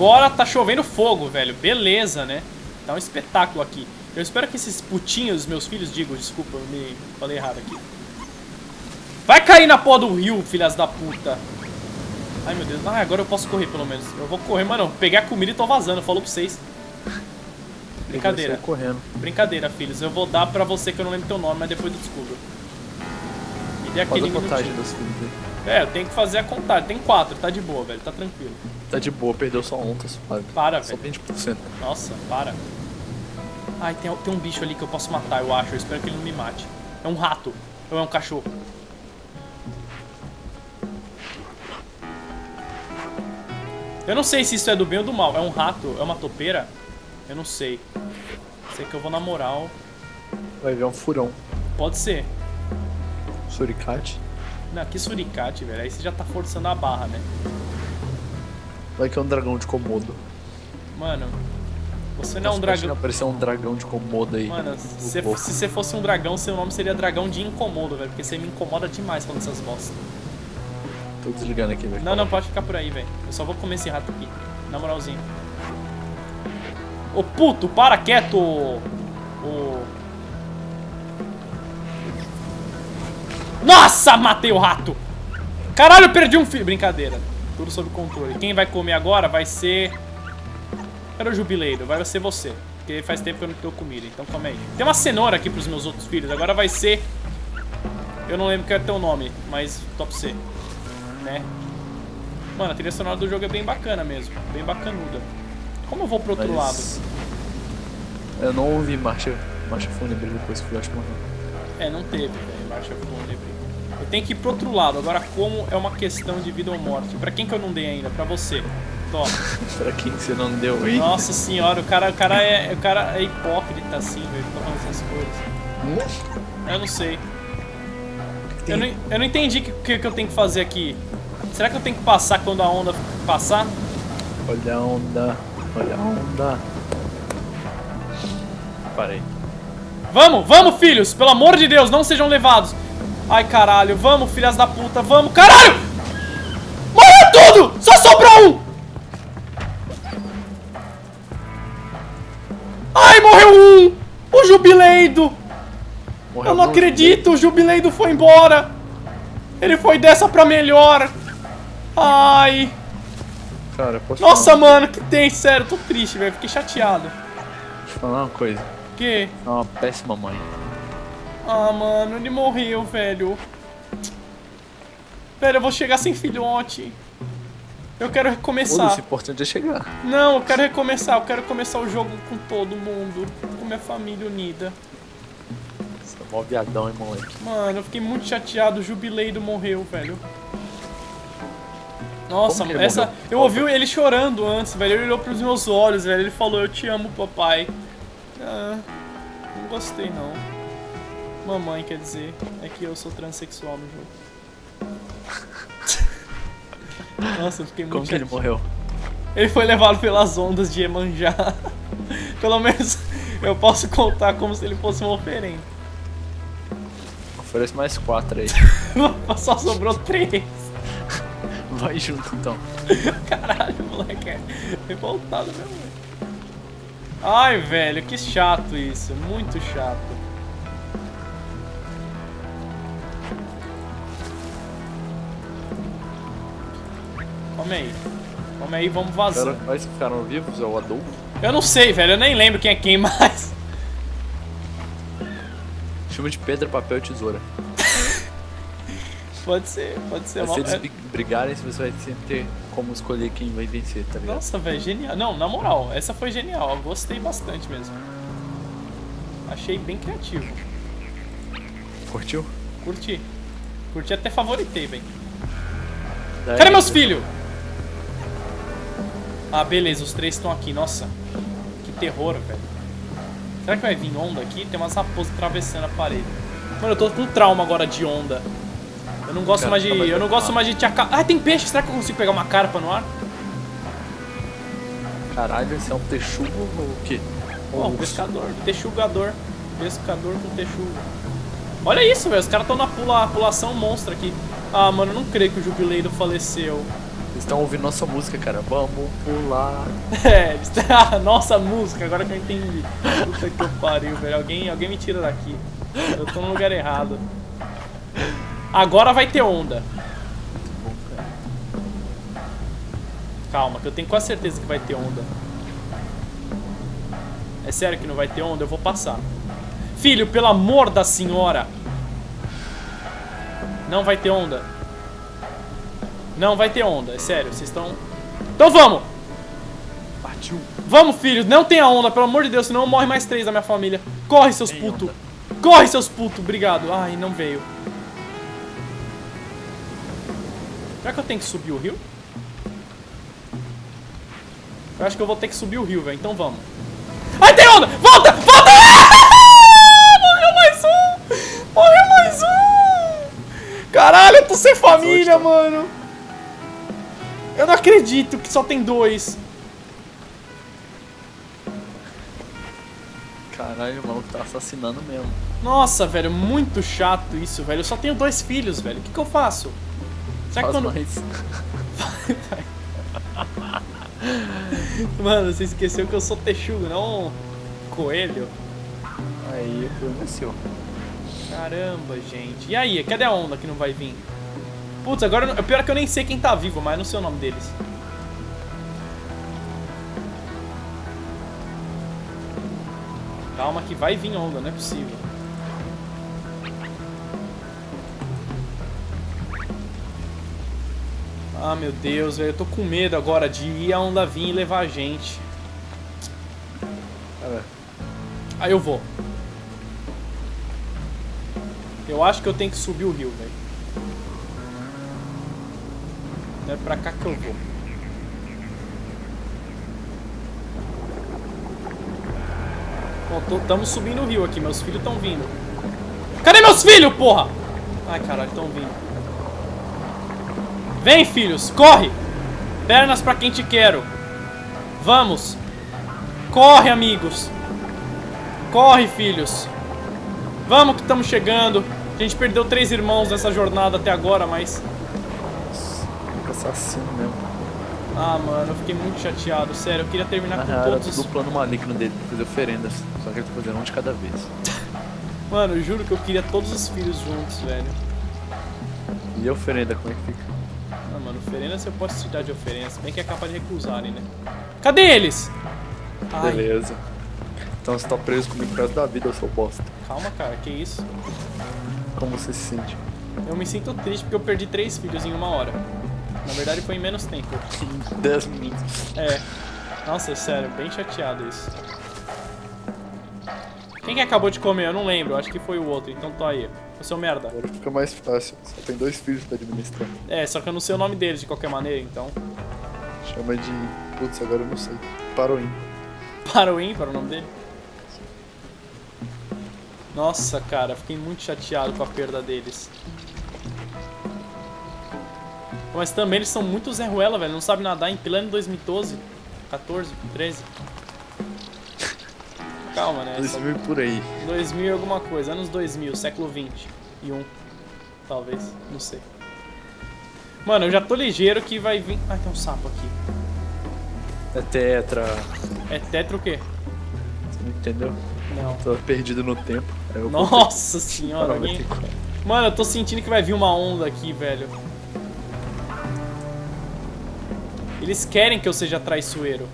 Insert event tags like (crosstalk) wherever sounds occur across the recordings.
agora tá chovendo fogo, velho. Beleza, né? Tá um espetáculo aqui. Eu espero que esses putinhos, meus filhos, digo, desculpa, eu me falei errado aqui. Vai cair na porra do rio, filhas da puta. Ai, meu Deus. Ah, agora eu posso correr, pelo menos. Eu vou correr, mano. Peguei a comida e tô vazando. Falou pra vocês. Brincadeira. correndo. Brincadeira, filhos. Eu vou dar pra você que eu não lembro teu nome, mas depois eu descubro. Me dê Faz aquele a contagem aí. É, eu tenho que fazer a contagem. Tem quatro, tá de boa, velho. Tá tranquilo. Tá de boa, perdeu só ontem, suave. Para, Só velho. 20%. Nossa, para. Ai, tem, tem um bicho ali que eu posso matar, eu acho. Eu espero que ele não me mate. É um rato. Ou é um cachorro? Eu não sei se isso é do bem ou do mal. É um rato? É uma topeira? Eu não sei. Sei que eu vou na moral. Vai ver um furão. Pode ser. Suricate. Não, que suricate, velho. Aí você já tá forçando a barra, né? Vai que é um dragão de Komodo. Mano, você não é um dragão. aparecer um dragão de Komodo aí. Mano, se você fosse um dragão, seu nome seria dragão de incomodo, velho. Porque você me incomoda demais falando essas bosta. Tô desligando aqui, velho. Não, não, pode ficar por aí, velho. Eu só vou comer esse rato aqui. Na moralzinha. Ô puto, para quieto! Ô. Nossa, matei o rato! Caralho, eu perdi um filho. Brincadeira. Tudo sob controle. Quem vai comer agora vai ser. Era o jubileiro, vai ser você. Porque faz tempo que eu não tenho comida, então come aí. Tem uma cenoura aqui pros meus outros filhos. Agora vai ser. Eu não lembro que é teu nome, mas top C. Né? Mano, a trilha sonora do jogo é bem bacana mesmo. Bem bacanuda. Como eu vou pro outro Mas- Eu não ouvi marcha, marcha fúnebre depois que o Flash morreu. lado? É, não teve, velho. Marcha fúnebre. Eu tenho que ir pro outro lado. Agora, como é uma questão de vida ou morte? Pra quem que eu não dei ainda? Pra você. Toma. (laughs) pra quem que você não deu aí? Nossa senhora, o cara, o cara, é, o cara é hipócrita assim, velho. Tá falando essas coisas. Eu não sei. Eu não, eu não entendi o que, que, que eu tenho que fazer aqui. Será que eu tenho que passar quando a onda passar? Olha a onda, olha a onda. Parei. Vamos, vamos, filhos! Pelo amor de Deus, não sejam levados! Ai, caralho, vamos, filhas da puta, vamos! Caralho! Morreu tudo! Só sobrou um! Ai, morreu um! O Jubileido! Morreu Eu não acredito, o Jubileido foi embora! Ele foi dessa pra melhor! Ai! Cara, posso Nossa, falar, mano, que tem? Sério, tô triste, velho. Fiquei chateado. deixa eu falar uma coisa. Que? É uma péssima mãe. Ah, mano, ele morreu, velho. Velho, eu vou chegar sem filhote. Eu quero recomeçar. O importante é chegar. Não, eu quero recomeçar. Eu quero começar o jogo com todo mundo. Com minha família unida. Você é mó viadão, hein, moleque. Mano, eu fiquei muito chateado. O Jubileido morreu, velho. Nossa, essa. morreu? Eu ouvi ele chorando antes, velho. Ele olhou pros meus olhos, velho. Ele falou: Eu te amo, papai. Ah, não gostei, não. Mamãe, quer dizer. É que eu sou transexual no jogo. (laughs) Nossa, eu fiquei muito Como que ele morreu? Ele foi levado pelas ondas de Iemanjá. (laughs) Pelo menos eu posso contar como se ele fosse uma oferenda. Oferece mais quatro aí. (laughs) Só sobrou três. Vai junto então. Caralho, moleque é revoltado mesmo. Ai, velho, que chato isso. Muito chato. Come aí. Come aí, vamos vazar. quais ficaram vivos? É o Adolfo? Eu não sei, velho. Eu nem lembro quem é quem mais. Chama de pedra, papel e tesoura. Pode ser, pode ser. Se eles é- bri- brigarem, você vai sempre ter como escolher quem vai vencer, tá ligado? Nossa, velho, genial. Não, na moral, essa foi genial. Eu gostei bastante mesmo. Achei bem criativo. Curtiu? Curti. Curti até favoritei, velho. Daí- Cadê meus filhos? Ah, beleza, os três estão aqui. Nossa, que terror, velho. Será que vai vir onda aqui? Tem umas raposas atravessando a parede. Mano, eu tô com trauma agora de onda. Eu não gosto Cara, mais de. Eu não gosto mais de te aca... Ah, tem peixe. Será que eu consigo pegar uma carpa no ar? Caralho, esse é um texugo ou o quê? Ou um pescador, texugador. Pescador com texugo. Olha isso, velho. Os caras estão na pula, pulação monstra aqui. Ah, mano, eu não creio que o Jubileiro faleceu. Eles estão ouvindo nossa música, cara. Vamos pular. (laughs) É, eles- (laughs) ah, nossa música, agora que eu entendi. Puta que eu pariu, velho. Alguém, alguém me tira daqui. Eu tô no lugar errado. Agora vai ter onda. Calma, que eu tenho quase certeza que vai ter onda. É sério que não vai ter onda? Eu vou passar. Filho, pelo amor da senhora. Não vai ter onda. Não vai ter onda, é sério, vocês estão... Então vamos! Partiu. Vamos, filho, não tenha onda, pelo amor de Deus, senão morre mais três da minha família. Corre, seus Tem putos. onda. Corre, seus putos, obrigado. Ai, não veio. Será que eu tenho que subir o rio? Eu acho que eu vou ter que subir o rio, velho, então vamos. Ai, tem onda! Volta! Volta! (laughs) Morreu mais um! Morreu mais um! Caralho, eu tô sem família, tá? mano. Eu não acredito que só tem dois. Caralho, o maluco tá assassinando mesmo. Nossa, velho, muito chato isso, velho. Eu só tenho dois filhos, velho. O que, que eu faço? Será que Faz quando. mais. Mano, você esqueceu que eu sou texugo, não um coelho? Aí, o problema é seu. Caramba, gente. E aí, cadê a onda que não vai vir? Putz, agora. não- Pior que eu nem sei quem tá vivo, mas não sei o nome deles. Calma que vai vir onda, não é possível. Ah, meu Deus, velho. Eu tô com medo agora de ir a onda vir e levar a gente. É. Aí eu vou. Eu acho que eu tenho que subir o rio, velho. É pra cá que eu vou. Bom, tô, tamo subindo o rio aqui, meus filhos estão vindo. Cadê meus filhos, porra? Ai, caralho, estão vindo. Vem, filhos, corre! Pernas pra quem te quero. Vamos. Corre, amigos. Corre, filhos. Vamos que estamos chegando. A gente perdeu três irmãos nessa jornada até agora, mas... Assassino mesmo. Ah, mano, eu fiquei muito chateado. Sério, eu queria terminar Na com real, era todos tudo os... o plano maligno dele fazer oferendas. Só que ele tá fazendo um de cada vez. (laughs) Mano, eu juro que eu queria todos os filhos juntos, velho. E a oferenda, como é que fica? Ah, mano, oferenda eu posso te dar de oferenda, se bem que é capaz de recusarem, né? Cadê eles? Ai, Beleza. Então você tá preso comigo pro resto da vida, eu sou bosta. calma, cara, que isso? Como você se sente? Eu me sinto triste porque eu perdi três filhos em uma hora. Na verdade foi em menos tempo. (laughs) Em 10 minutos. É. Nossa, sério, bem chateado isso. Quem que acabou de comer? Eu não lembro, acho que foi o outro, então tô aí. O seu merda. Agora fica mais fácil. Só tem dois filhos pra administrar. É, só que eu não sei o nome deles de qualquer maneira, então. Chama de. Putz, agora eu não sei. Paroim. Para o ímpar o nome dele? Nossa, cara, fiquei muito chateado com a perda deles. Mas também eles são muito Zé Ruela, velho. Não sabe nadar em pleno 2012, 14, 13. Calma, né? Dois Só mil por aí. 2000 e alguma coisa, anos 2000, século 20 e um, talvez, não sei. Mano, eu já tô ligeiro que vai vir. Ah, tem um sapo aqui. É tetra. É tetra o quê? Você não entendeu? Não. Tô perdido no tempo. Eu Nossa botei senhora, alguém. 94. Mano, eu tô sentindo que vai vir uma onda aqui, velho. Eles querem que eu seja traiçoeiro.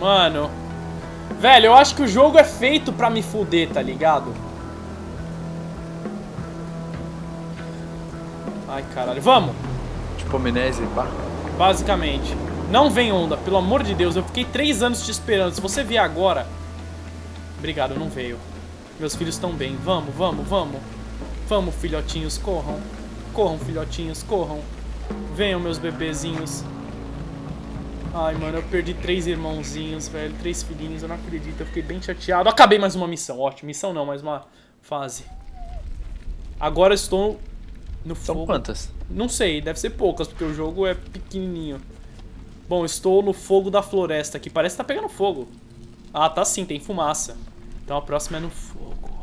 Mano. Velho, eu acho que o jogo é feito pra me fuder, tá ligado? Ai, caralho. Vamos! Tipo amnésia, pá. Basicamente. Não vem onda, pelo amor de Deus. Eu fiquei três anos te esperando. Se você vier agora. Obrigado, não veio. Meus filhos estão bem. Vamos, vamos, vamos. Vamos, filhotinhos, corram. Corram, filhotinhos, corram. Venham, meus bebezinhos. Ai, mano, eu perdi três irmãozinhos, velho. Três filhinhos, eu não acredito. Eu fiquei bem chateado. Acabei mais uma missão. Ótimo, missão não, mais uma fase. Agora estou no São fogo. quantas? Não sei, deve ser poucas, porque o jogo é pequenininho. Bom, estou no fogo da floresta, que parece que tá pegando fogo. Ah, tá sim, tem fumaça. Então a próxima é no fogo.